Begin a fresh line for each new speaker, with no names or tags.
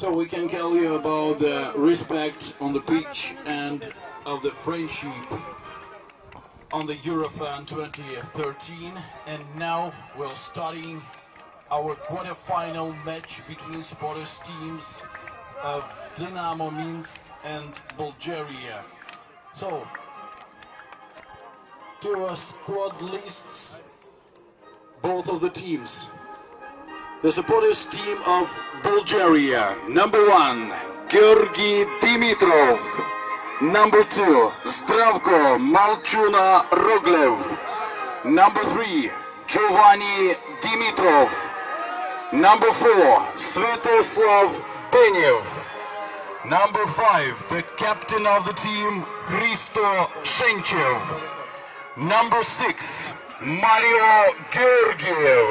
So we can tell you about the respect on the pitch and of the friendship on the Eurofan 2013 and now we're starting our quarterfinal match between supporters teams of Dynamo Minsk and Bulgaria. So, to our squad lists, both of the teams. The supporters team of Bulgaria, number one, Georgi Dimitrov. Number two, Zdravko Malchuna Roglev. Number three, Giovanni Dimitrov. Number four, Svetoslav Benev. Number five, the captain of the team, Hristo Shenchev. Number six, Mario Georgiev.